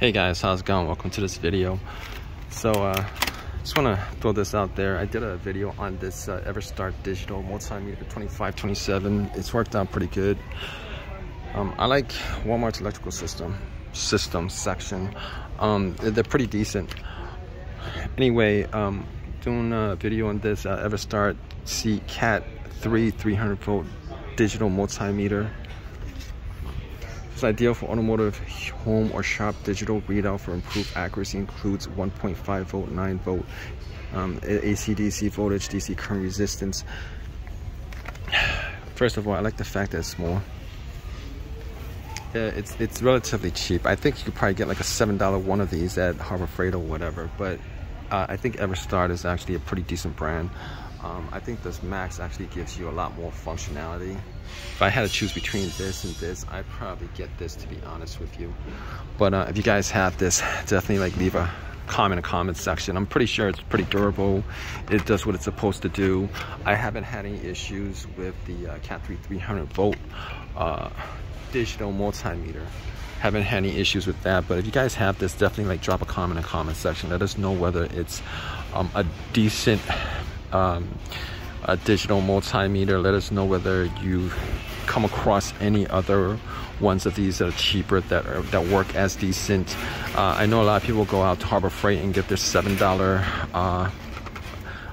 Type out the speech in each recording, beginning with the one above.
Hey guys, how's it going? Welcome to this video. So, uh, just want to throw this out there. I did a video on this uh, Everstart Digital Multimeter 2527. It's worked out pretty good. Um, I like Walmart's electrical system system section. Um, they're pretty decent. Anyway, um, doing a video on this uh, Everstart C Cat 3 300 volt digital multimeter it's ideal for automotive, home, or shop digital readout for improved accuracy. Includes 1.5 volt, 9 volt um, AC/DC voltage, DC current resistance. First of all, I like the fact that it's small. Yeah, it's it's relatively cheap. I think you could probably get like a seven dollar one of these at Harbor Freight or whatever. But uh, I think Everstart is actually a pretty decent brand. Um, I think this Max actually gives you a lot more functionality. If I had to choose between this and this, I'd probably get this to be honest with you. But uh, if you guys have this, definitely like leave a comment in the comment section. I'm pretty sure it's pretty durable. It does what it's supposed to do. I haven't had any issues with the uh, Cat 3 300 volt uh, digital multimeter haven't had any issues with that but if you guys have this definitely like drop a comment in the comment section let us know whether it's um, a decent um, a digital multimeter. Let us know whether you come across any other ones of these that are cheaper that are, that work as decent. Uh, I know a lot of people go out to Harbor Freight and get their seven dollar uh,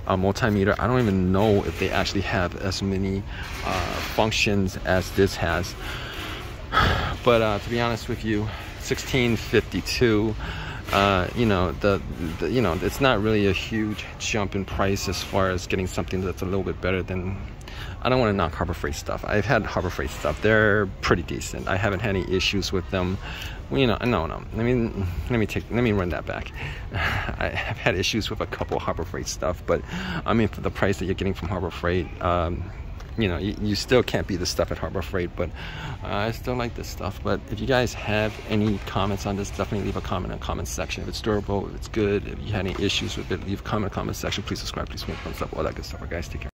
multimeter. I don't even know if they actually have as many uh, functions as this has. But uh, to be honest with you, 1652 uh, you know the, the, you know it's not really a huge jump in price as far as getting something that's a little bit better than I don't want to knock Harbor Freight stuff. I've had Harbor Freight stuff. They're pretty decent. I haven't had any issues with them. Well, you know, no, no. I mean, let me take, let me run that back. I have had issues with a couple Harbor Freight stuff, but I mean, for the price that you're getting from Harbor Freight, um, you know, you, you, still can't beat the stuff at Harbor Freight, but uh, I still like this stuff. But if you guys have any comments on this, definitely leave a comment in the comment section. If it's durable, if it's good, if you had any issues with it, leave a comment in the comment section. Please subscribe, please make thumbs up, all that good stuff. All right, guys, take care.